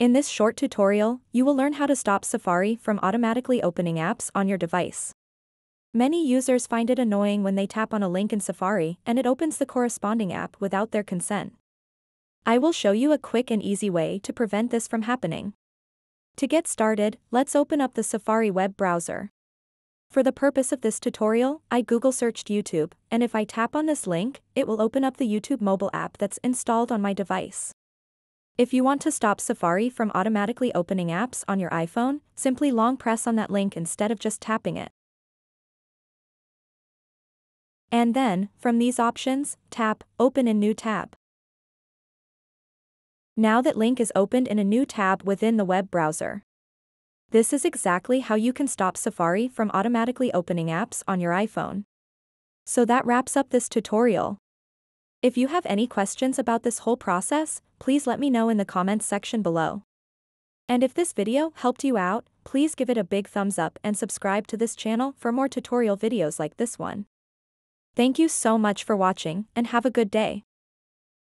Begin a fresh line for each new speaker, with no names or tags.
In this short tutorial, you will learn how to stop Safari from automatically opening apps on your device. Many users find it annoying when they tap on a link in Safari and it opens the corresponding app without their consent. I will show you a quick and easy way to prevent this from happening. To get started, let's open up the Safari web browser. For the purpose of this tutorial, I Google searched YouTube, and if I tap on this link, it will open up the YouTube mobile app that's installed on my device. If you want to stop Safari from automatically opening apps on your iPhone, simply long press on that link instead of just tapping it. And then, from these options, tap Open in New Tab. Now that link is opened in a new tab within the web browser. This is exactly how you can stop Safari from automatically opening apps on your iPhone. So that wraps up this tutorial. If you have any questions about this whole process, please let me know in the comments section below. And if this video helped you out, please give it a big thumbs up and subscribe to this channel for more tutorial videos like this one. Thank you so much for watching and have a good day.